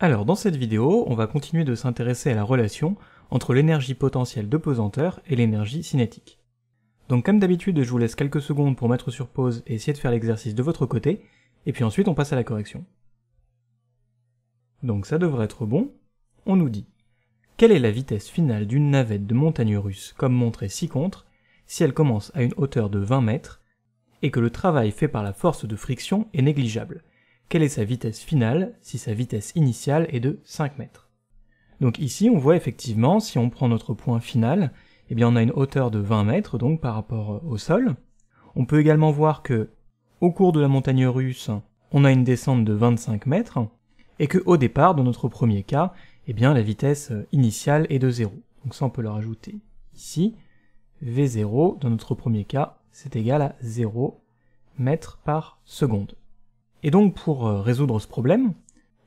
Alors dans cette vidéo, on va continuer de s'intéresser à la relation entre l'énergie potentielle de pesanteur et l'énergie cinétique. Donc comme d'habitude, je vous laisse quelques secondes pour mettre sur pause et essayer de faire l'exercice de votre côté, et puis ensuite on passe à la correction. Donc ça devrait être bon. On nous dit quelle est la vitesse finale d'une navette de montagne russe comme montré ci-contre si elle commence à une hauteur de 20 mètres et que le travail fait par la force de friction est négligeable? Quelle est sa vitesse finale si sa vitesse initiale est de 5 mètres Donc ici on voit effectivement si on prend notre point final, eh bien on a une hauteur de 20 mètres donc par rapport au sol. On peut également voir que au cours de la montagne russe, on a une descente de 25 mètres, et que au départ, dans notre premier cas, eh bien la vitesse initiale est de 0. Donc ça on peut le rajouter ici. V0, dans notre premier cas, c'est égal à 0 mètres par seconde. Et donc pour euh, résoudre ce problème,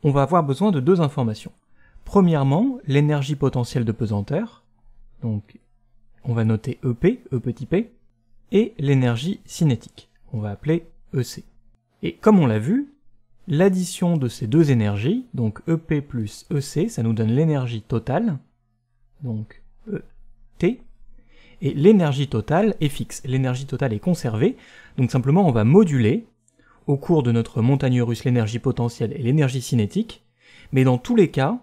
on va avoir besoin de deux informations. Premièrement, l'énergie potentielle de pesanteur, donc on va noter EP, E petit p, et l'énergie cinétique, on va appeler EC. Et comme on l'a vu, l'addition de ces deux énergies, donc EP plus EC, ça nous donne l'énergie totale, donc ET, et l'énergie totale est fixe, l'énergie totale est conservée, donc simplement on va moduler au cours de notre montagne russe l'énergie potentielle et l'énergie cinétique, mais dans tous les cas,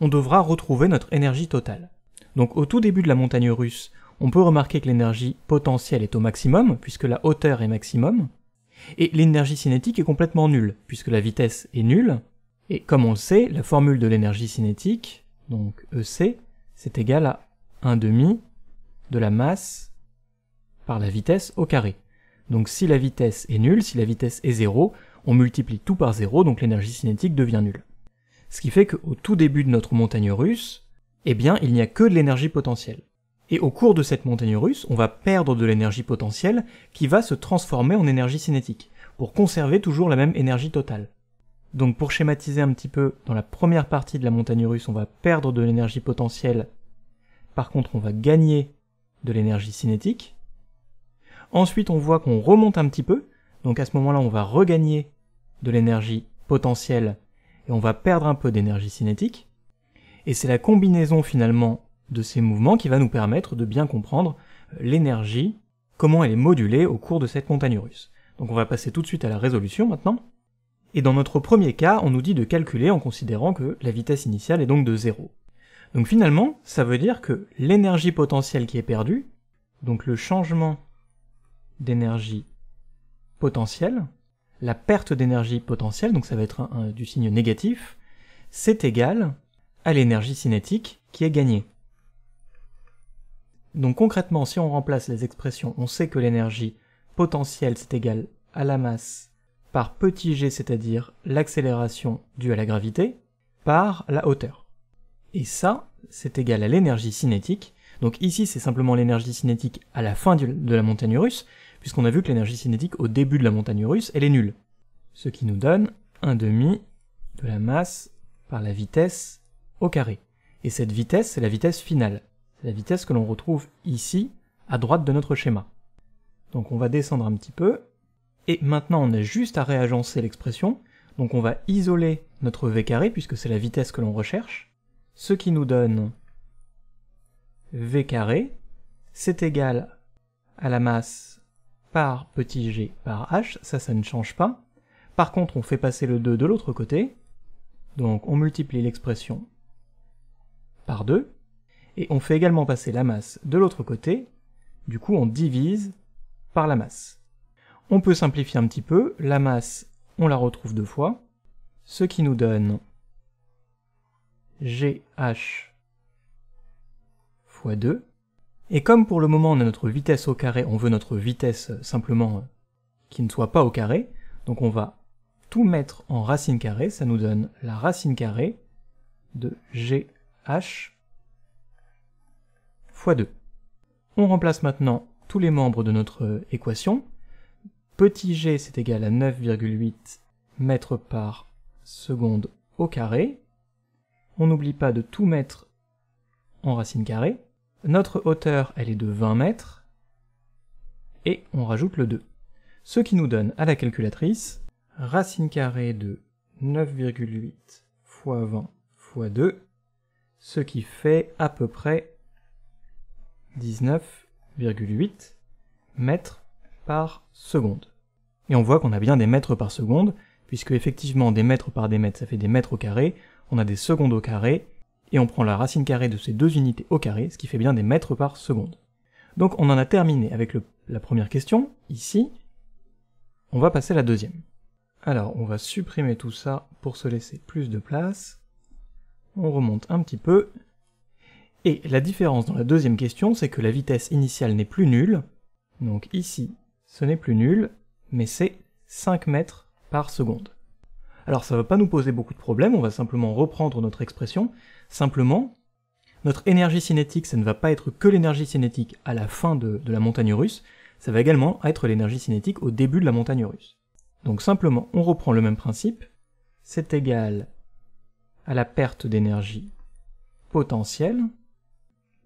on devra retrouver notre énergie totale. Donc au tout début de la montagne russe, on peut remarquer que l'énergie potentielle est au maximum, puisque la hauteur est maximum, et l'énergie cinétique est complètement nulle, puisque la vitesse est nulle, et comme on le sait, la formule de l'énergie cinétique, donc EC, c'est égal à 1 demi de la masse par la vitesse au carré. Donc si la vitesse est nulle, si la vitesse est 0, on multiplie tout par 0, donc l'énergie cinétique devient nulle. Ce qui fait qu'au tout début de notre montagne russe, eh bien, il n'y a que de l'énergie potentielle. Et au cours de cette montagne russe, on va perdre de l'énergie potentielle qui va se transformer en énergie cinétique, pour conserver toujours la même énergie totale. Donc pour schématiser un petit peu, dans la première partie de la montagne russe, on va perdre de l'énergie potentielle, par contre on va gagner de l'énergie cinétique. Ensuite on voit qu'on remonte un petit peu, donc à ce moment-là on va regagner de l'énergie potentielle et on va perdre un peu d'énergie cinétique. Et c'est la combinaison finalement de ces mouvements qui va nous permettre de bien comprendre euh, l'énergie, comment elle est modulée au cours de cette montagne russe. Donc on va passer tout de suite à la résolution maintenant. Et dans notre premier cas, on nous dit de calculer en considérant que la vitesse initiale est donc de 0. Donc finalement, ça veut dire que l'énergie potentielle qui est perdue, donc le changement d'énergie potentielle, la perte d'énergie potentielle, donc ça va être du signe négatif, c'est égal à l'énergie cinétique qui est gagnée. Donc concrètement, si on remplace les expressions, on sait que l'énergie potentielle c'est égal à la masse par petit g, c'est-à-dire l'accélération due à la gravité, par la hauteur. Et ça, c'est égal à l'énergie cinétique. Donc ici, c'est simplement l'énergie cinétique à la fin de la montagne russe, puisqu'on a vu que l'énergie cinétique au début de la montagne russe, elle est nulle. Ce qui nous donne un demi de la masse par la vitesse au carré. Et cette vitesse, c'est la vitesse finale. C'est la vitesse que l'on retrouve ici, à droite de notre schéma. Donc on va descendre un petit peu, et maintenant on a juste à réagencer l'expression, donc on va isoler notre v carré, puisque c'est la vitesse que l'on recherche, ce qui nous donne v carré, c'est égal à la masse par petit g par h, ça ça ne change pas. Par contre on fait passer le 2 de l'autre côté, donc on multiplie l'expression par 2, et on fait également passer la masse de l'autre côté, du coup on divise par la masse. On peut simplifier un petit peu, la masse on la retrouve deux fois, ce qui nous donne GH fois 2, et comme pour le moment on a notre vitesse au carré, on veut notre vitesse simplement qui ne soit pas au carré, donc on va tout mettre en racine carrée, ça nous donne la racine carrée de GH fois 2. On remplace maintenant tous les membres de notre équation. Petit g c'est égal à 9,8 mètres par seconde au carré. On n'oublie pas de tout mettre en racine carrée. Notre hauteur, elle est de 20 mètres. Et on rajoute le 2. Ce qui nous donne à la calculatrice racine carrée de 9,8 fois 20 fois 2, ce qui fait à peu près 19,8 mètres par seconde. Et on voit qu'on a bien des mètres par seconde, puisque effectivement des mètres par des mètres ça fait des mètres au carré, on a des secondes au carré, et on prend la racine carrée de ces deux unités au carré, ce qui fait bien des mètres par seconde. Donc on en a terminé avec la première question, ici. On va passer à la deuxième. Alors on va supprimer tout ça pour se laisser plus de place. On remonte un petit peu. Et la différence dans la deuxième question, c'est que la vitesse initiale n'est plus nulle. Donc ici, ce n'est plus nul, mais c'est 5 mètres par seconde. Alors ça va pas nous poser beaucoup de problèmes, on va simplement reprendre notre expression. Simplement, notre énergie cinétique, ça ne va pas être que l'énergie cinétique à la fin de, de la montagne russe, ça va également être l'énergie cinétique au début de la montagne russe. Donc simplement, on reprend le même principe, c'est égal à la perte d'énergie potentielle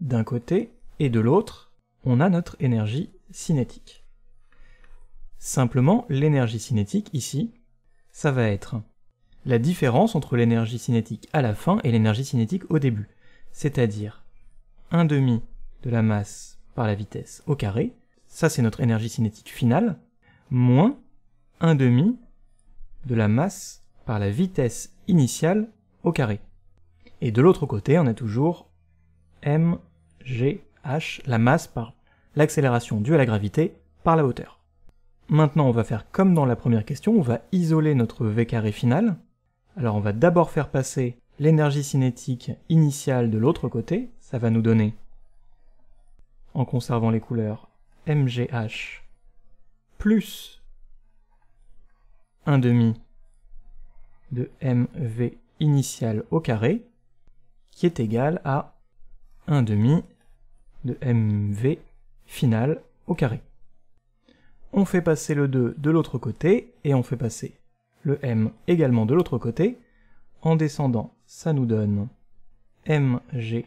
d'un côté, et de l'autre, on a notre énergie cinétique. Simplement, l'énergie cinétique ici, ça va être la différence entre l'énergie cinétique à la fin et l'énergie cinétique au début, c'est-à-dire 1 demi de la masse par la vitesse au carré, ça c'est notre énergie cinétique finale, moins 1 demi de la masse par la vitesse initiale au carré. Et de l'autre côté, on a toujours mgh, la masse par l'accélération due à la gravité par la hauteur. Maintenant, on va faire comme dans la première question, on va isoler notre v carré final. Alors on va d'abord faire passer l'énergie cinétique initiale de l'autre côté, ça va nous donner, en conservant les couleurs, mgh plus 1 demi de mv initial au carré, qui est égal à 1 demi de mv final au carré. On fait passer le 2 de l'autre côté, et on fait passer le m également de l'autre côté. En descendant, ça nous donne mgh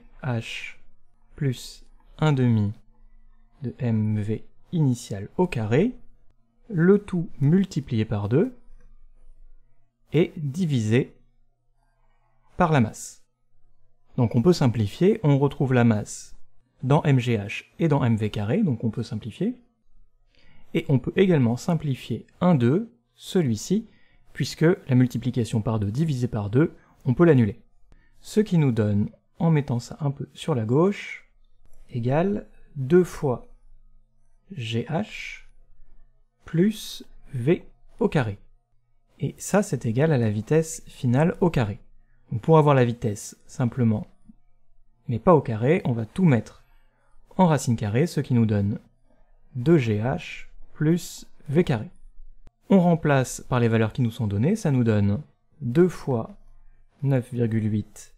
plus 1 demi de mv initial au carré, le tout multiplié par 2 et divisé par la masse. Donc on peut simplifier, on retrouve la masse dans mgh et dans mv carré, donc on peut simplifier et on peut également simplifier 1, 2, celui-ci, puisque la multiplication par 2 divisée par 2, on peut l'annuler. Ce qui nous donne, en mettant ça un peu sur la gauche, égale 2 fois GH plus V au carré. Et ça, c'est égal à la vitesse finale au carré. Donc pour avoir la vitesse simplement, mais pas au carré, on va tout mettre en racine carrée, ce qui nous donne 2GH plus v carré. On remplace par les valeurs qui nous sont données, ça nous donne 2 fois 9,8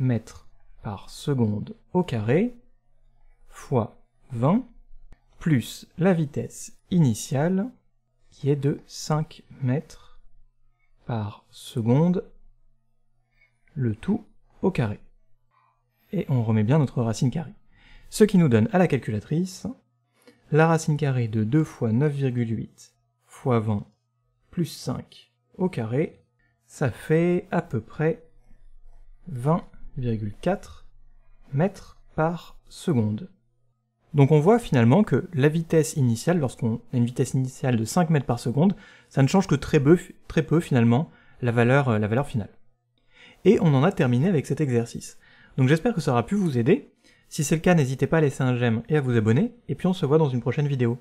mètres par seconde au carré, fois 20, plus la vitesse initiale, qui est de 5 mètres par seconde, le tout au carré. Et on remet bien notre racine carrée. Ce qui nous donne à la calculatrice la racine carrée de 2 fois 9,8 fois 20 plus 5 au carré, ça fait à peu près 20,4 mètres par seconde. Donc on voit finalement que la vitesse initiale, lorsqu'on a une vitesse initiale de 5 mètres par seconde, ça ne change que très peu, finalement la valeur, la valeur finale. Et on en a terminé avec cet exercice. Donc j'espère que ça aura pu vous aider. Si c'est le cas, n'hésitez pas à laisser un j'aime et à vous abonner, et puis on se voit dans une prochaine vidéo.